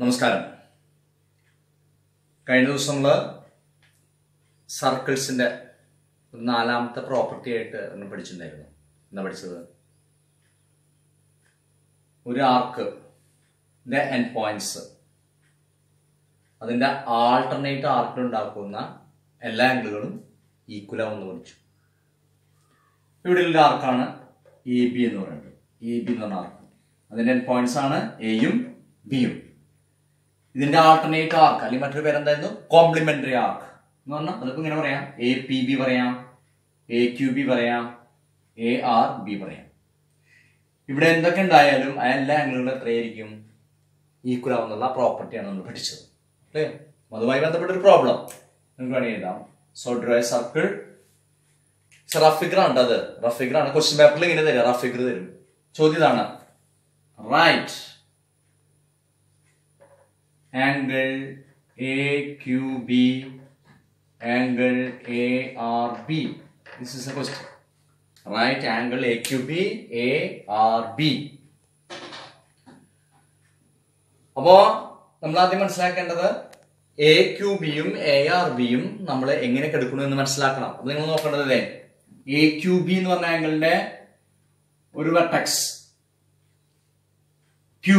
നമസ്കാരം. കഴിഞ്ഞ ദിവസം നമ്മൾ സർക്കിൾസിന്റെ ഒരു നാലാമത്തെ പ്രോപ്പർട്ടി ആയിട്ട് ഒന്ന് പഠിച്ചിട്ടുണ്ടായിരുന്നു. എന്താ പഠിച്ചത്? ഒരു ആർക്ക് എൻഡ് പോയിന്റ്സ് അതിന്റെ ആൾട്ടർനേറ്റ് ആർക്കിൽ ഉണ്ടാക്കുന്ന എല്ലാ ആംഗിളുകളും ഈക്വൽ പഠിച്ചു. ഇവിടെ ഉള്ള ആർക്കാണ് എ ബി എന്ന് പറയുന്നത്. എ ബി എന്ന് പറഞ്ഞ ആർക്ക്. അതിന്റെ എൻഡ് പോയിന്റ്സ് ആണ് എയും ബിയും ഇതിന്റെ ആൾട്ടർനേറ്റ് ആർക്ക് അല്ലെങ്കിൽ മറ്റൊരു പേരെന്തായിരുന്നു? കോംപ്ലിമെന്ററി ആർക്ക് എന്ന് പറഞ്ഞാൽ നമുക്ക് ഇങ്ങനെ പറയാം. എ പി ബി പറയാം എ ക്യു ബി പറയാം എ ആർ ബി പറയാം. ഇവിടെ എന്തൊക്കെ ഉണ്ടായാലും ആ എല്ലാ ആംഗിളുകളും എത്രയായിരിക്കും? ഈക്വൽ ആവുന്നുള്ള പ്രോപ്പർട്ടിയാണ് നമ്മൾ പഠിച്ചത്. അല്ലേ? അതുമായി ബന്ധപ്പെട്ട ഒരു പ്രോബ്ലം നമുക്ക് വേണമെങ്കിൽ എഴുതാം. So draw a circle rough figure ആണ് അത്. റഫ് ഫിഗർ ആണ്. ക്വസ്റ്റ്യൻ പേപ്പറിൽ ഇങ്ങനെ തരും റഫ് ഫിഗർ തരും. ചോദ്യം ഇതാണ്. Right angle AQB, angle ARB. This is a question. Right angle AQB, ARB. അപ്പോ നമ്മൾ ആദ്യം മനസ്സിലാക്കേണ്ടത് എ ക്യു ബിയും എ ആർ ബിയും നമ്മൾ എങ്ങനെ എടുക്കണം എന്ന് മനസ്സിലാക്കണം അത് നിങ്ങൾ നോക്കേണ്ടത് എ ക്യു ബി എന്ന് പറഞ്ഞ ആംഗിളിന്റെ ഒരു വെട്ടക്സ് ക്യൂ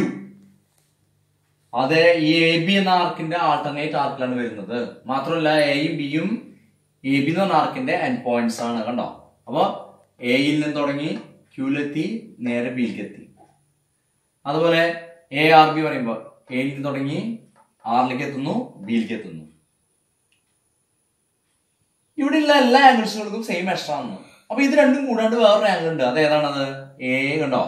അത് ഈ എ ബി എന്ന ആർക്കിന്റെ ആൾട്ടർനേറ്റ് ആർക്കിലാണ് വരുന്നത്. മാത്രമല്ല എയും ബിയും എ ബി എന്ന് പറഞ്ഞ ആർക്കിന്റെ എൻഡ് പോയിന്റ്സ് ആണ് കണ്ടോ? അപ്പൊ എയിൽ നിന്ന് തുടങ്ങി ക്യൂലെത്തി നേരെ ബിയിലേക്ക് എത്തി. അതുപോലെ എ ആർ ബി പറയുമ്പോൾ എയിൽ നിന്ന് തുടങ്ങി ആറിലേക്ക് എത്തുന്നു ബിയിലേക്ക് എത്തുന്നു. ഇവിടെയുള്ള എല്ലാ ആംഗിൾസുകൾക്കും സെയിം എക്സ്ട്രാ ആണ്. അപ്പൊ ഇത് രണ്ടും കൂടാണ്ട് വേറൊരു ആംഗിൾ ഉണ്ട്. അത് ഏതാണത്? എ കണ്ടോ?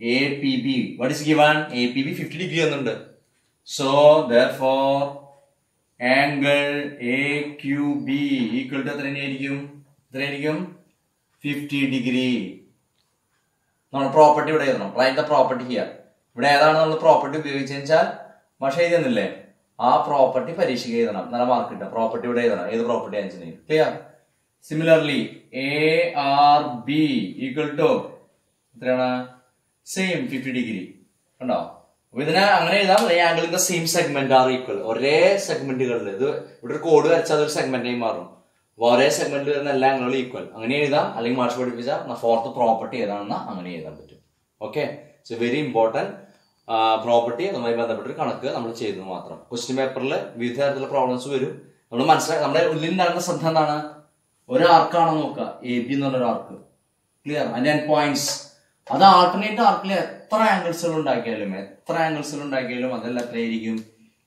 A P B what is given A P B fifty degree എന്നുണ്ട്. So therefore angle AQB equal to എത്ര തന്നെയായിരിക്കും എത്രയായിരിക്കും ഫിഫ്റ്റി ഡിഗ്രി നമ്മൾ പ്രോപ്പർട്ടി ഇവിടെ എഴുതണം. റൈറ്റ് ദ പ്രോപ്പർട്ടി ഹിയർ ഇവിടെ ഏതാണ് നമ്മൾ പ്രോപ്പർട്ടി ഉപയോഗിച്ചതെന്ന് വെച്ചാൽ പക്ഷേ എഴുതുന്നില്ലേ ആ പ്രോപ്പർട്ടി പരീക്ഷയ്ക്ക് എഴുതണം. നല്ല മാർക്ക് കിട്ടും പ്രോപ്പർട്ടി ഇവിടെ എഴുതണം. ഏത് പ്രോപ്പർട്ടി ആണെന്ന് clear similarly A R B equal to എത്രയാണ്? സെയിം ഫിഫ്റ്റി ഡിഗ്രി കണ്ടോ? ഇതിനെ അങ്ങനെ എഴുതാം ഇൻ ആംഗിളിന്റെ സെയിം സെഗ്മെന്റ് ആർ ഈക്വൽ ഒരേ സെഗ്മെന്റുകളിൽ ഇത് ഇവിടെ ഒരു കോഡ് വരച്ചാൽ അതൊരു സെഗ്മെന്റായി മാറും. ഒരേ സെഗ്മെന്റിൽ വരുന്ന എല്ലാ ആംഗിളും ഈക്വൽ അങ്ങനെ എഴുതാം. അല്ലെങ്കിൽ മാർച്ച് പഠിപ്പിച്ചാൽ ഫോർത്ത് പ്രോപ്പർട്ടി ഏതാണെന്ന് അങ്ങനെ എഴുതാൻ പറ്റും. Okay so very important property അതുമായി ബന്ധപ്പെട്ട ഒരു കണക്ക് നമ്മൾ ചെയ്തത് മാത്രം. ക്വസ്റ്റ്യൻ പേപ്പറിൽ വിവിധ തരത്തിലുള്ള പ്രോബ്ലംസ് വരും. നമ്മൾ മനസ്സിലാക്കി നമ്മുടെ ഉള്ളിൽ നടന്ന ശ്രദ്ധ എന്താണ്? ഒരു ആർക്കാണോ നോക്കുക എ ബി എന്ന് പറഞ്ഞ ആർക്ക് ക്ലിയർ അതിന്റെ പോയിന്റ്സ് അത് ആൾട്ടർനേറ്റ് ആർക്കിൽ എത്ര ആംഗിൾസുകൾ ഉണ്ടാക്കിയാലും എത്ര ആംഗിൾസുകൾ ഉണ്ടാക്കിയാലും അതെല്ലാം എത്രയായിരിക്കും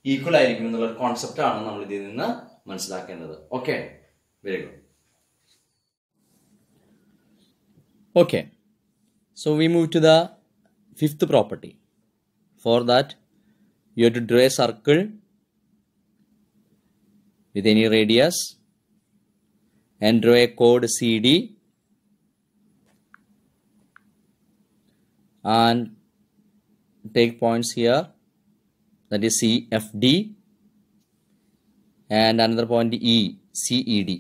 ഈക്വൽ ആയിരിക്കും എന്നുള്ള കോൺസെപ്റ്റ് ആണ് നമ്മൾ ഇതിൽ നിന്ന് മനസ്സിലാക്കേണ്ടത്. Okay very good okay so we move to the fifth property for that you to draw a circle with any radius and draw a code C CD and take points here. That is CFD and another point E, CED.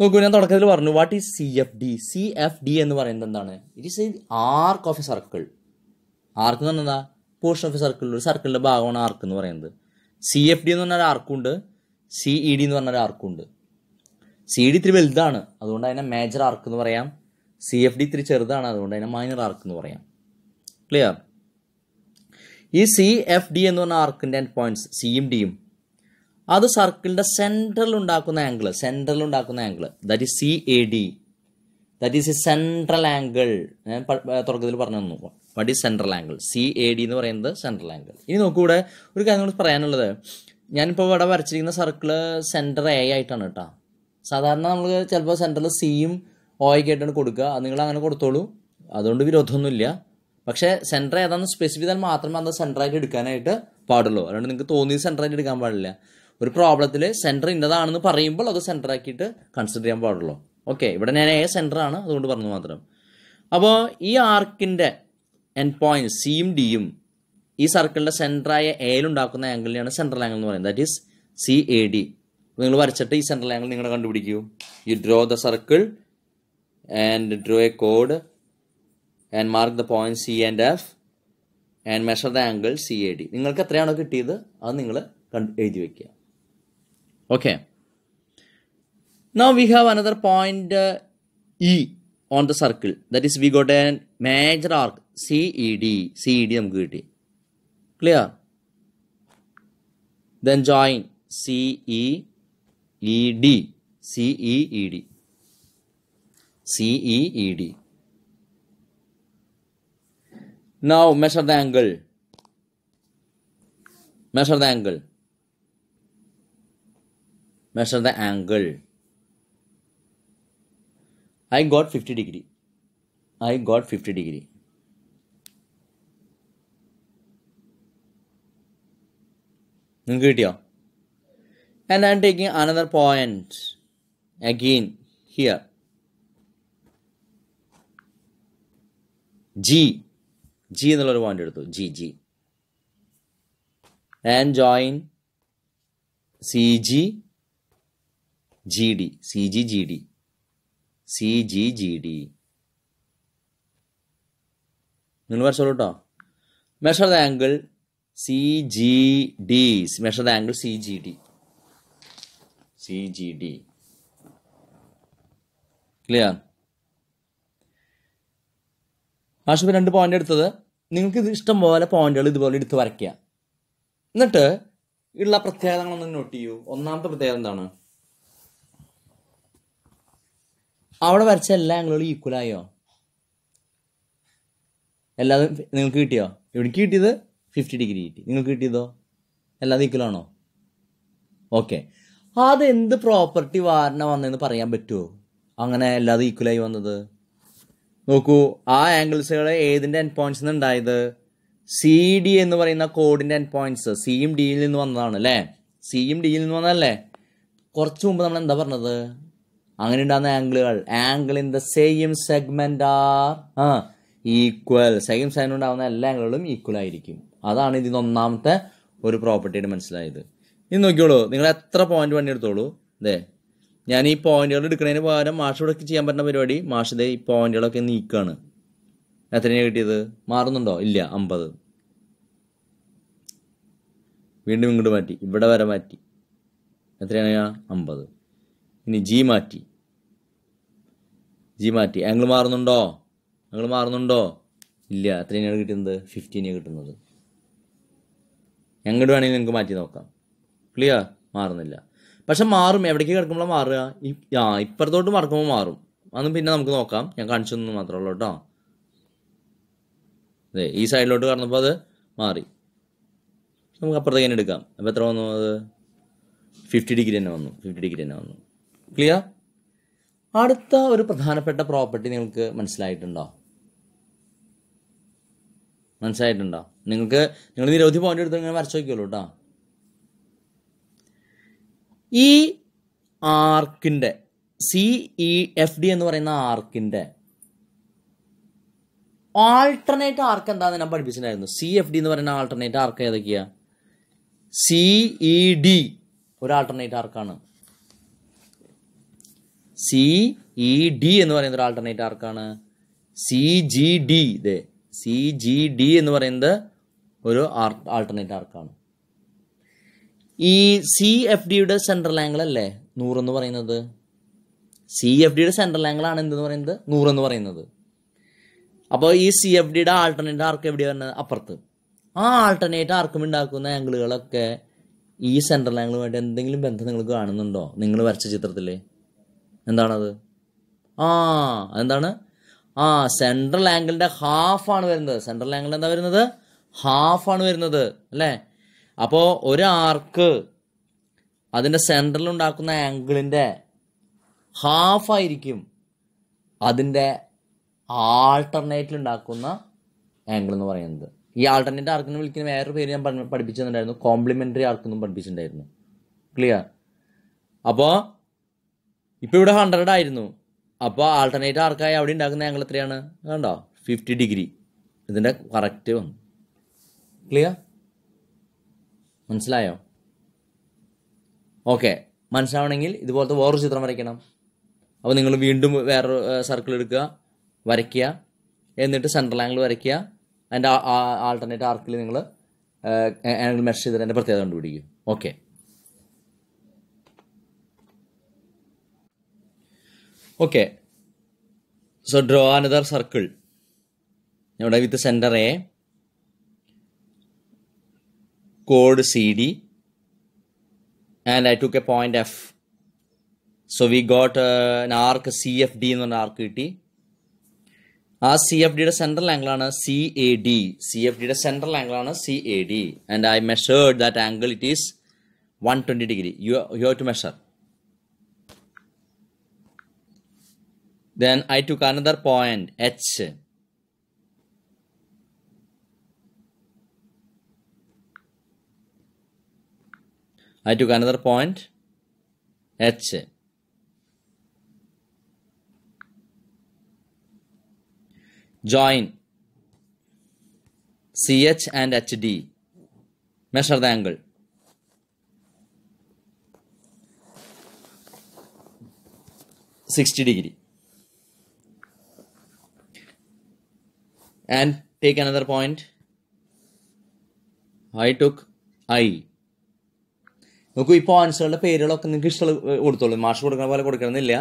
നോക്കൂ ഞാൻ തുടക്കത്തിൽ പറഞ്ഞു what is C F D C F D എന്ന് പറയുന്നത് എന്താണ്? It is arc of a circle arc എന്ന് പറഞ്ഞാൽ portion of a circle ഒരു സർക്കിളിന്റെ ഭാഗമാണ് ആർക്ക് എന്ന് പറയുന്നത്. സി എഫ് ഡി എന്ന് പറഞ്ഞാൽ ആർക്കുണ്ട് സി ഇ ഡി എന്ന് പറഞ്ഞാൽ ആർക്കുണ്ട് സി ഡി ഇത്തിരി വലുതാണ്. അതുകൊണ്ട് അതിനെ മേജർ ആർക്ക് എന്ന് പറയാം. സി എഫ് ഡി ഇത്തിരി ചെറുതാണ് അതുകൊണ്ട് അതിനെ മൈനർ ആർക്ക് എന്ന് പറയാം. ക്ലിയർ ഈ സി എഫ് ഡി എന്ന് പറഞ്ഞ ആർക്കിന്റെ എൻഡ് പോയിന്റ്സ് സിയും ഡിയും അത് സർക്കിളിന്റെ സെൻട്രൽ ഉണ്ടാക്കുന്ന ആംഗിൾ സെൻട്രൽ ഉണ്ടാക്കുന്ന angle that is C A D that is a central angle ഞാൻ തുടക്കത്തിൽ പറഞ്ഞു തന്നു. What is central angle C A D എന്ന് പറയുന്നത് സെൻട്രൽ ആംഗിൾ ഇനി നോക്കൂ ഇവിടെ ഒരു കാര്യം കൂടി പറയാനുള്ളത്. ഞാനിപ്പോൾ ഇവിടെ വരച്ചിരിക്കുന്ന സർക്കിൾ സെന്റർ എ ആയിട്ടാണ് കേട്ടോ. സാധാരണ നമ്മൾ ചിലപ്പോൾ സെന്ററിൽ സിയും ഓയൊക്കെ ആയിട്ടാണ് കൊടുക്കുക. നിങ്ങൾ അങ്ങനെ കൊടുത്തോളൂ. അതുകൊണ്ട് വിരോധമൊന്നുമില്ല. പക്ഷേ സെന്റർ ഏതാണെന്ന് സ്പെസിഫിക് ചെയ്താൽ മാത്രമേ അത് സെന്ററായിട്ട് എടുക്കാനായിട്ട് പാടുള്ളൂ. അതുകൊണ്ട് നിങ്ങൾക്ക് തോന്നിയത് സെന്ററായിട്ട് എടുക്കാൻ പാടില്ല. ഒരു പ്രോബ്ലത്തിൽ സെന്റർ ഇന്നതാണെന്ന് പറയുമ്പോൾ അത് സെന്റർ ആക്കിയിട്ട് കൺസിഡർ ചെയ്യാൻ പാടുള്ളൂ. ഓക്കെ ഇവിടെ ഞാൻ എ സെന്റർ ആണ്. അതുകൊണ്ട് പറഞ്ഞു മാത്രം. അപ്പോൾ ഈ ആർക്കിന്റെ എൻ പോയിന്റ് സിയും ഡിയും ഈ സർക്കിളിന്റെ സെന്ററായ എയിലുണ്ടാക്കുന്ന ആംഗിളിനെയാണ് സെൻട്രൽ ആംഗിൾ എന്ന് പറയുന്നത്. That is C A D നിങ്ങൾ വരച്ചിട്ട് ഈ സെൻട്രൽ ആംഗിൾ നിങ്ങൾ കണ്ടുപിടിക്കൂ. You draw the circle and draw a chord and mark the points C and F and measure the angle C A D നിങ്ങൾക്ക് എത്രയാണോ കിട്ടിയത് അത് നിങ്ങൾ എഴുതി വെക്കുക okay Now we have another point uh, E on the circle. That is, we got a major arc CED. CED നമുക്ക് കിട്ടി clear then join E CEED CEED now measure the angle measure the angle measure the angle I got 50 degree. I got 50 degree. നിങ്ങൾക്ക് കിട്ടിയോ and I'm taking another point again here G G എന്നുള്ളൊരു point എടുത്തു. G G and join C G G D C G G D C G G D നിങ്ങൾ വരച്ചോളൂ കേട്ടോ measure the angle C G D measure the angle C G D C G D clear Ashif രണ്ട് point എടുത്തത്. നിങ്ങൾക്ക് ഇത് ഇഷ്ടം പോലെ പോയിന്റുകൾ ഇതുപോലെ എടുത്ത് വരയ്ക്കുക. എന്നിട്ട് ഉള്ള പ്രത്യേകതകളൊന്ന് നോട്ട് ചെയ്യൂ. ഒന്നാമത്തെ പ്രത്യേകത എന്താണ്? അവിടെ വരച്ച എല്ലാ ആംഗിളുകളും ഈക്വൽ ആയോ? എല്ലാതും നിങ്ങൾക്ക് കിട്ടിയോ? ഇവിടേക്ക് കിട്ടിയത് ഫിഫ്റ്റി ഡിഗ്രി കിട്ടി. നിങ്ങൾക്ക് കിട്ടിയതോ? എല്ലാതും ഈക്വൽ ആണോ? ഓക്കെ അത് എന്ത് പ്രോപ്പർട്ടി വാരണ വന്നതെന്ന് പറയാൻ പറ്റുമോ അങ്ങനെ എല്ലാതും ഈക്വലായി വന്നത്? നോക്കൂ ആ ആംഗിൾസുകൾ ഏതിന്റെ എൻ പോയിന്റ്സ് ഉണ്ടായത്? സി ഡി എന്ന് പറയുന്ന കോഡിന്റെ എൻ പോയിന്റ്സ് സിയും ഡിയിൽ നിന്ന് വന്നതാണ് അല്ലേ? സിയും ഡിയിൽ നിന്ന് വന്നതല്ലേ? കുറച്ച് മുമ്പ് നമ്മൾ എന്താ പറഞ്ഞത്? അങ്ങനെ ഉണ്ടാകുന്ന ആംഗിളുകൾ angle in the same segment are ആ ഈക്വൽ സെയിം സൈൻ ഉണ്ടാകുന്ന എല്ലാ ആംഗിളുകളും ഈക്വൽ ആയിരിക്കും. അതാണ് ഇതിന് ഒന്നാമത്തെ ഒരു പ്രോപ്പർട്ടിയുടെ മനസ്സിലായത്. ഇനി നോക്കിയോളൂ നിങ്ങൾ എത്ര പോയിന്റ് വണ്ടി എടുത്തോളൂ? അതെ ഞാൻ ഈ പോയിന്റുകൾ എടുക്കുന്നതിന് പകരം മാഷ് ഇവിടെ ചെയ്യാൻ പറ്റുന്ന പരിപാടി മാഷ് ഈ പോയിന്റുകളൊക്കെ നീക്കാണ്. എത്രയാണ് കിട്ടിയത്? മാറുന്നുണ്ടോ? ഇല്ല അമ്പത്. വീണ്ടും ഇങ്ങോട്ട് മാറ്റി. ഇവിടെ വരെ മാറ്റി. എത്രയാണ്? അമ്പത്. ഇനി ജി മാറ്റി. ജി മാറ്റി. ആംഗിൾ മാറുന്നുണ്ടോ? ആംഗിൾ മാറുന്നുണ്ടോ? ഇല്ല എത്രയാണ് കിട്ടുന്നത്? ഫിഫ്റ്റീനാണ് കിട്ടുന്നത്. എങ്ങോട്ട് വേണമെങ്കിൽ നിങ്ങൾക്ക് മാറ്റി നോക്കാം. ക്ലിയർ മാറുന്നില്ല. പക്ഷെ മാറും. എവിടേക്ക് കിടക്കുമ്പോൾ മാറുക? ആ ഇപ്പുറത്തോട്ട് മറക്കുമ്പോൾ മാറും. അന്ന് പിന്നെ നമുക്ക് നോക്കാം. ഞാൻ കാണിച്ചു തന്നു മാത്രമേ ഉള്ളൂ കേട്ടോ. അതെ ഈ സൈഡിലോട്ട് കടന്നപ്പോൾ അത് മാറി. നമുക്ക് അപ്പുറത്തേക്ക് തന്നെ എടുക്കാം. അപ്പോൾ എത്ര വന്നു അത്? ഫിഫ്റ്റി ഡിഗ്രി തന്നെ വന്നു. ഫിഫ്റ്റി ഡിഗ്രി തന്നെ വന്നു. ക്ലിയർ അടുത്ത ഒരു പ്രധാനപ്പെട്ട പ്രോപ്പർട്ടി നിങ്ങൾക്ക് മനസ്സിലായിട്ടുണ്ടോ? മനസ്സിലായിട്ടുണ്ടോ? നിങ്ങൾക്ക് നിങ്ങൾ നിരവധി പോയിന്റ് എടുത്ത് ഇങ്ങനെ വരച്ചു നോക്കിയുള്ളൂ കേട്ടോ. ഈ ആർക്കിന്റെ സി ഇ എഫ് ഡി എന്ന് പറയുന്ന ആർക്കിന്റെ ആൾട്ടർനേറ്റ് ആർക്ക് എന്താന്ന് ഞാൻ പഠിപ്പിച്ചിട്ടുണ്ടായിരുന്നു. സി എഫ് ഡി എന്ന് പറയുന്ന ആൾട്ടർനേറ്റ് ആർക്ക് ഏതൊക്കെയാ? സി ഇ ഡി ഒരു ആൾട്ടർനേറ്റ് ആർക്കാണ് സി ഇ ഡി എന്ന് പറയുന്ന ഒരു ആൾട്ടർനേറ്റ് ആർക്കാണ് സി ജി ഡി ഇതേ സി ജി ഡി എന്ന് പറയുന്നത് ഒരു ആൾട്ടർനേറ്റ് ആർക്കാണ് ഈ സി എഫ് ഡിയുടെ സെൻട്രൽ ആംഗിൾ അല്ലേ? നൂറെന്ന് പറയുന്നത്. സി എഫ് ഡിയുടെ സെൻട്രൽ ആംഗിൾ ആണ് എന്തെന്ന് പറയുന്നത്? നൂറെന്ന് പറയുന്നത്. അപ്പോൾ ഈ സി എഫ് ഡിയുടെ ആൾട്ടർനേറ്റ് ആർക്ക് എവിടെ വരുന്നത്? അപ്പുറത്ത്. ആ ആൾട്ടർനേറ്റ് ആർക്കും ഉണ്ടാക്കുന്ന ആംഗിളുകളൊക്കെ ഈ സെൻട്രൽ ആംഗിളുമായിട്ട് എന്തെങ്കിലും ബന്ധം നിങ്ങൾ കാണുന്നുണ്ടോ? നിങ്ങൾ വരച്ച ചിത്രത്തിൽ എന്താണത്? ആ എന്താണ് ആ സെൻട്രൽ ആംഗിളിന്റെ ഹാഫ് ആണ് വരുന്നത്. സെൻട്രൽ ആംഗിൾ എന്താ വരുന്നത്? ഹാഫ് ആണ് വരുന്നത്. അല്ലേ? അപ്പോൾ ഒരാർക്ക് അതിന്റെ സെന്ററിൽ ഉണ്ടാക്കുന്ന ആംഗിളിന്റെ ഹാഫ് ആയിരിക്കും അതിന്റെ ആൾട്ടർനേറ്റിൽ ഉണ്ടാക്കുന്ന ആംഗിൾ എന്ന് പറയുന്നത്. ഈ ആൾട്ടർനേറ്റ് ആർക്കിന് വിളിക്കുന്ന വേറൊരു പേര് ഞാൻ പഠി- പഠിപ്പിച്ചിട്ടുണ്ടായിരുന്നു. കോംപ്ലിമെന്ററി ആർക്കെന്നും പഠിപ്പിച്ചിട്ടുണ്ടായിരുന്നു. ക്ലിയർ അപ്പോൾ ഇപ്പോൾ ഇവിടെ ഹൺഡ്രഡ് ആയിരുന്നു. അപ്പോൾ ആൾട്ടർനേറ്റ് ആർക്കായി അവിടെ ഉണ്ടാക്കുന്ന ആംഗിൾ എത്രയാണ്? കണ്ടോ? ഫിഫ്റ്റി ഡിഗ്രി ഇതിന്റെ കറക്റ്റ് വന്നു. ക്ലിയർ മനസ്സിലായോ? ഓക്കെ. മനസ്സിലാവണമെങ്കിൽ ഇതുപോലത്തെ വേറൊരു ചിത്രം വരയ്ക്കണം. അപ്പോൾ നിങ്ങൾ വീണ്ടും വേറൊരു സർക്കിൾ എടുക്കുക വരയ്ക്കുക എന്നിട്ട് സെൻട്രൽ ആംഗിൾ വരയ്ക്കുക. അതിന്റെ ആൾട്ടർനേറ്റ് ആർക്കിൽ നിങ്ങൾ ആംഗിൾ മെഷർ ചെയ്തിട്ട് അതിന്റെ പ്രത്യേകത കണ്ടുപിടിക്കും. Okay. Okay. So draw another circle ഇവിടെ with centre A code C D and I took a point F so we got arc C F D എന്ന് പറഞ്ഞ ആർക്ക് കിട്ടി. ആ സി എഫ് ഡിയുടെ central ആംഗിളാണ് C A D C F ഡിയുടെ central ആംഗിളാണ് C A D and I measured that angle it is one twenty degree you you have to measure then I took another point H. I took another point H. Join CH and HD. Measure the angle. Sixty degree. and take another point I took I നോക്കൂ ഈ പോയിന്റ്സുകളുടെ പേരുകളൊക്കെ നിങ്ങൾക്ക് ഇഷ്ടമുള്ള കൊടുത്തോളൂ. മാഷ് കൊടുക്കുന്ന പോലെ കൊടുക്കണമെന്നില്ല.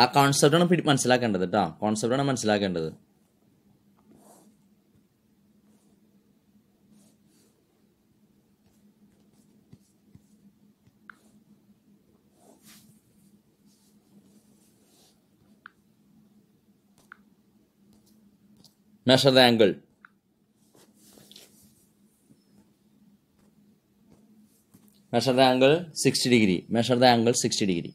ആ കോൺസെപ്റ്റാണ് മനസ്സിലാക്കേണ്ടത് കേട്ടോ കോൺസെപ്റ്റാണ് മനസ്സിലാക്കേണ്ടത്. Measure the angle. Measure the angle 60 degree. Measure the angle 60 degree.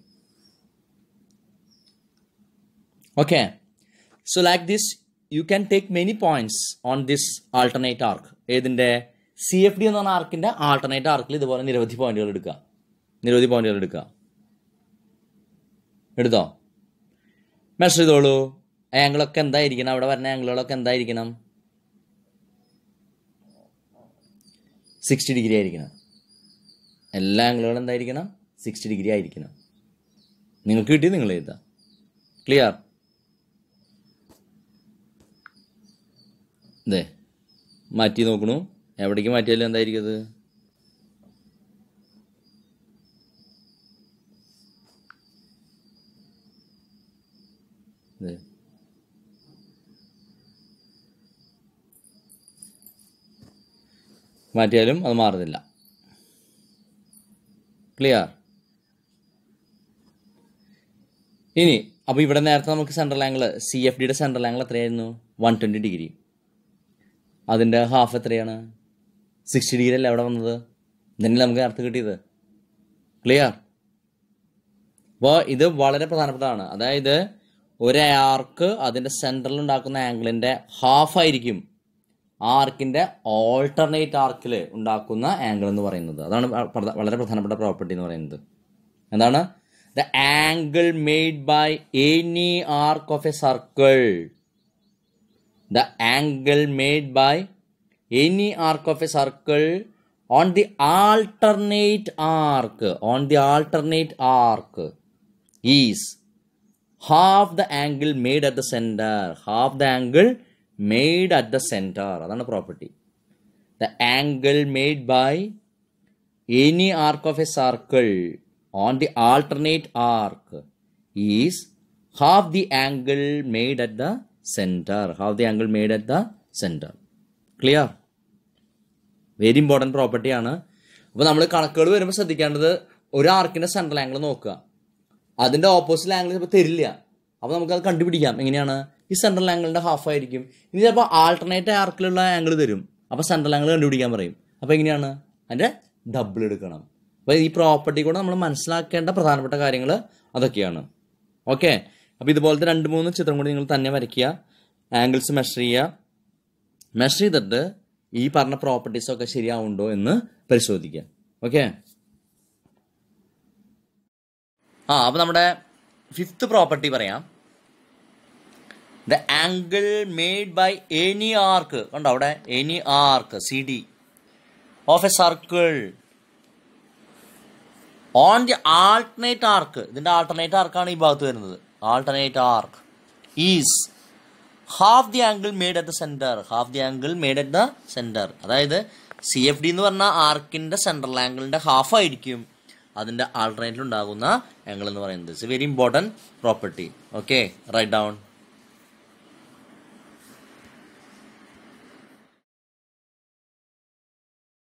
Okay. So like this you can take many points on this alternate arc. ഏതിന്റെ? സി എഫ് ഡി എന്ന് പറഞ്ഞ ആർക്കിന്റെ ആൾട്ടർനേറ്റ് ആർക്കിൽ ഇതുപോലെ നിരവധി പോയിന്റുകൾ എടുക്കുക. നിരവധി പോയിന്റുകൾ എടുക്കുക. എടുത്തോ? മെഷർ ചെയ്തോളൂ. ആംഗിളൊക്കെ എന്തായിരിക്കണം? അവിടെ വരുന്ന ആംഗിളുകളൊക്കെ എന്തായിരിക്കണം? സിക്സ്റ്റി ഡിഗ്രി ആയിരിക്കണം. എല്ലാ ആംഗിളുകളും എന്തായിരിക്കണം? സിക്സ്റ്റി ഡിഗ്രി ആയിരിക്കണം. നിങ്ങൾക്ക് കിട്ടി നിങ്ങൾ എഴുതാം. ക്ലിയർ അതെ മാറ്റി നോക്കണു. എവിടേക്ക് മാറ്റിയാലും എന്തായിരിക്കും അത്? മാറ്റിയാലും അത് മാറുന്നില്ല. ക്ലിയർ ഇനി അപ്പോൾ ഇവിടെ നേരത്തെ നമുക്ക് സെൻട്രൽ ആംഗിൾ സി എഫ് ഡിയുടെ സെൻട്രൽ ആംഗിൾ എത്രയായിരുന്നു? വൺ ട്വന്റി ഡിഗ്രി അതിന്റെ ഹാഫ് എത്രയാണ്? സിക്സ്റ്റി ഡിഗ്രി അല്ലേ അവിടെ വന്നത്? ഇതന്നെ നമുക്ക് നേരത്തെ കിട്ടിയത്? ക്ലിയർ അപ്പോൾ ഇത് വളരെ പ്രധാനപ്പെട്ടതാണ്. അതായത് ഒരു ആർക്ക് അതിന്റെ സെൻട്രൽ ഉണ്ടാക്കുന്ന ആംഗിളിന്റെ ഹാഫ് ആയിരിക്കും. ആർക്കിന്റെ ഓൾട്ടർനേറ്റ് ആർക്കിൽ ഉണ്ടാക്കുന്ന ആംഗിൾ എന്ന് പറയുന്നത്. അതാണ് വളരെ പ്രധാനപ്പെട്ട പ്രോപ്പർട്ടി എന്ന് പറയുന്നത്. എന്താണ്? The angle made by any arc of a circle the angle made by any arc of a circle on the alternate arc on the alternate arc is half the angle made at the centre half the angle made at the center. അതാണ് property the angle made by any arc of a circle on the alternate arc is half the angle made at the center. Half the angle made at the center. Clear very important പ്രോപ്പർട്ടിയാണ് അപ്പോൾ നമ്മൾ കണക്കുകൾ വരുമ്പോൾ ശ്രദ്ധിക്കേണ്ടത് ഒരു ആർക്കിന്റെ central angle നോക്കുക. അതിന്റെ opposite angle ചിലപ്പോൾ തരില്ല. അപ്പോൾ നമുക്കത് കണ്ടുപിടിക്കാം. എങ്ങനെയാണ്? ഈ സെൻട്രൽ ആംഗിളിന്റെ ഹാഫ് ആയിരിക്കും. ഇനി ചിലപ്പോൾ ആൾട്ടർനേറ്റ് ആർക്കിലുള്ള ആംഗിൾ തരും. അപ്പോൾ സെൻട്രൽ ആംഗിൾ കണ്ടുപിടിക്കാൻ പറയും. അപ്പോൾ എങ്ങനെയാണ്? അതിന്റെ ഡബിൾ എടുക്കണം. അപ്പോൾ ഈ പ്രോപ്പർട്ടി കൂടെ നമ്മൾ മനസ്സിലാക്കേണ്ട പ്രധാനപ്പെട്ട കാര്യങ്ങൾ അതൊക്കെയാണ്. ഓക്കെ അപ്പോൾ ഇതുപോലത്തെ രണ്ട് മൂന്ന് ചിത്രം കൂടി നിങ്ങൾ തന്നെ വരയ്ക്കുക. ആംഗിൾസ് മെഷർ ചെയ്യുക. മെഷർ ചെയ്തിട്ട് ഈ പറഞ്ഞ പ്രോപ്പർട്ടീസ് ഒക്കെ ശരിയാവുണ്ടോ എന്ന് പരിശോധിക്കുക. ഓക്കെ ആ അപ്പോൾ നമ്മുടെ ഫിഫ്ത്ത് പ്രോപ്പർട്ടി പറയാം. The angle made by any arc കണ്ടോ അവിടെ? Any arc C D of a circle on the alternate arc ഇതിന്റെ ആൾട്ടർനേറ്റ് ആർക്കാണ് ഈ ഭാഗത്ത് വരുന്നത്. Alternate arc is half the angle made at the centre half the angle made at the centre അതായത് C F D എന്ന് പറഞ്ഞാൽ ആർക്കിന്റെ central ആംഗിളിന്റെ half ആയിരിക്കും. അതിന്റെ ആൾട്ടർനേറ്റിൽ ഉണ്ടാകുന്ന ആംഗിൾ എന്ന് പറയുന്നത്. It's very important property okay write down